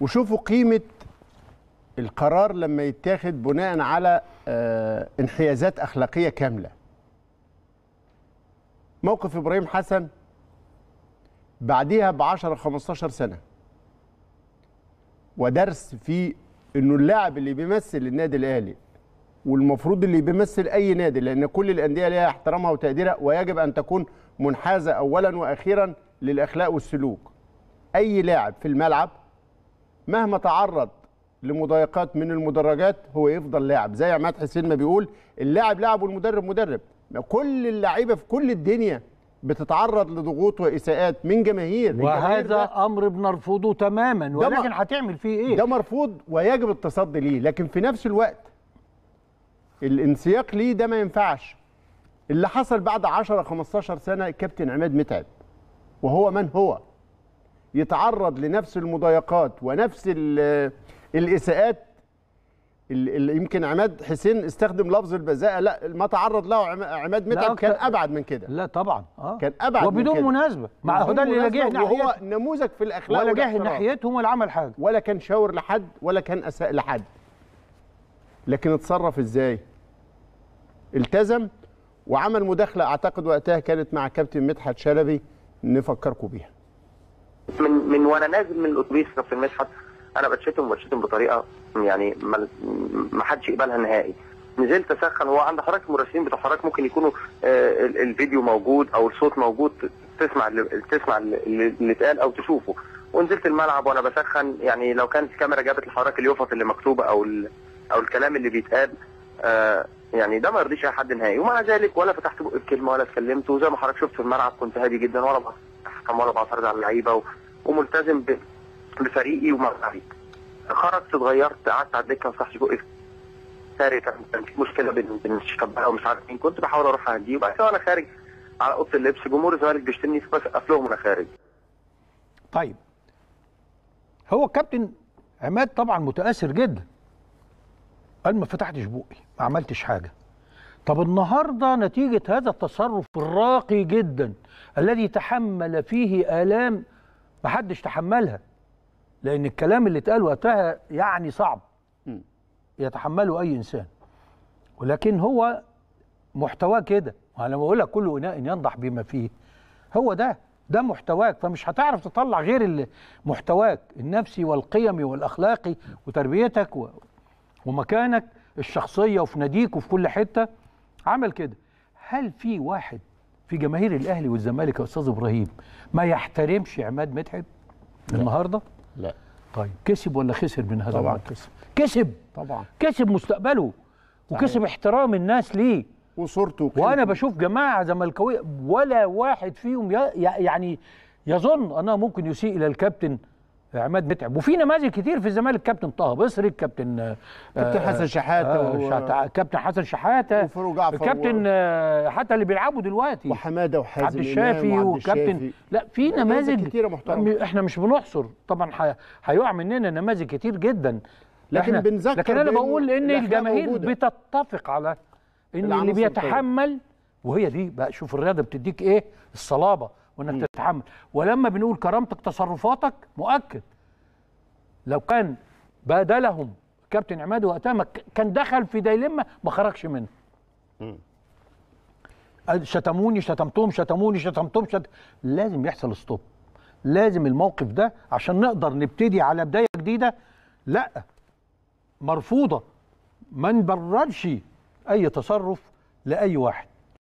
وشوفوا قيمة القرار لما يتاخد بناء على آه، انحيازات أخلاقية كاملة. موقف إبراهيم حسن بعديها ب 10 15 سنة. ودرس في إنه اللاعب اللي بيمثل النادي الأهلي والمفروض اللي بيمثل أي نادي لأن كل الأندية ليها احترامها وتقديرها ويجب أن تكون منحازة اولا وأخيرا للأخلاق والسلوك. أي لاعب في الملعب مهما تعرض لمضايقات من المدرجات هو يفضل لاعب. زي عماد حسين ما بيقول اللاعب لاعب والمدرب مدرب. كل اللعيبة في كل الدنيا بتتعرض لضغوط وإساءات من جماهير وهذا أمر بنرفضه تماما ما- ولكن هتعمل فيه إيه؟ ده مرفوض ويجب التصدي ليه. لكن في نفس الوقت الانسياق ليه ده ما ينفعش. اللي حصل بعد 10 15 سنة الكابتن عماد متعب وهو من هو؟ يتعرض لنفس المضايقات ونفس ال- الإساءات اللي يمكن عماد حسين استخدم لفظ البذاءة. لا ما تعرض له عم- عماد متعب كان أبعد من كده. لا طبعا. آه. كان أبعد من وبدون كده. مناسبة. مع هو ده اللي وهو ناحيته نموذج في الأخلاق ولا جه. ناحيتهم ولا عمل حاجة. ولا كان شاور لحد ولا كان أساء لحد. لكن اتصرف إزاي؟ التزم وعمل مداخلة أعتقد وقتها كانت مع كابتن مدحت شلبي نفكركم بيها. من وأنا نازل من الأتوبيس في المدحت أنا بتشتم وبتشتم بطريقة يعني ما حدش يقبلها نهائي. نزلت أسخن هو عند حضرتك المراسلين بتوع حضرتك ممكن يكونوا آه، ال- الفيديو موجود أو الصوت موجود تسمع اللي تسمع اللي اتقال أو تشوفه. ونزلت الملعب وأنا بسخن يعني لو كانت الكاميرا جابت لحضرتك اليوفط اللي مكتوبه أو أو الكلام اللي بيتقال آه، يعني ده ما يرضيش أي حد نهائي. ومع ذلك ولا فتحت بقي بكلمه ولا اتكلمت. وزي ما حضرتك شفت في الملعب كنت هادي جدا ولا بحكم ولا بعترض على اللعيبة وملتزم بفريقي وملعبي خرجت اتغيرت قعدت على الدكة ما فتحتش بقي كان كان في مشكلة بين بين الشباب ومش عارف مين. كنت بحاول أروح أهديه. وبعد كده وأنا خارج على أوضة اللبس. جمهور الزمالك بيشتمني فبسقف لهم وأنا خارج. طيب. هو الكابتن عماد طبعا متأثر جدا. قال ما فتحتش بوقي ما عملتش حاجة. طب النهارده نتيجة هذا التصرف الراقي جدا الذي تحمل فيه آلام ما حدش تحملها لأن الكلام اللي اتقال وقتها يعني صعب يتحمله أي إنسان. ولكن هو محتواه كده. وأنا بقول لك كل اناء ينضح بما فيه. هو ده ده محتواك. فمش هتعرف تطلع غير محتواك النفسي والقيمي والاخلاقي وتربيتك و... ومكانك الشخصية وفي ناديك وفي كل حتة. عمل كده. هل في واحد في جماهير الأهلي والزمالك يا أستاذ إبراهيم ما يحترمش عماد متعب النهارده؟ لا. طيب كسب ولا خسر من هذا طبعا؟ كسب. كسب. طبعا. كسب مستقبله وكسب احترام الناس ليه. وصورته. وأنا بشوف جماعة زملكاوية ولا واحد فيهم يعني يظن أنه ممكن يسيء إلى الكابتن عماد متعب وفي نماذج كتير في الزمالك كابتن طه بصري الكابتن آه، كابتن حسن شحاتة آه، و- كابتن حسن شحاتة وفاروق جعفر الكابتن آه، حتى اللي بيلعبوا دلوقتي. وحمادة وحازم عبد الشافي وكابتن. لا في نماذج كتيرة محترمة. إحنا مش بنحصر. طبعا هيقع مننا نماذج كتير جدا. لكن إحنا- بنذكر لكن أنا بقول إن الجماهير موجودة. بتتفق على إن اللي بيتحمل وهي دي بقى شوف الرياضة بتديك إيه؟ الصلابة. وإنك تتحمل. ولما بنقول كرامتك تصرفاتك مؤكد. لو كان بادلهم كابتن عماد وقتها كان دخل في دايلما ما خرجش منه. شتموني شتمتهم شتموني شتمتهم شت... لازم يحصل ستوب لازم الموقف ده عشان نقدر نبتدي على بداية جديدة. لا مرفوضة. ما نبردش أي تصرف لأي واحد.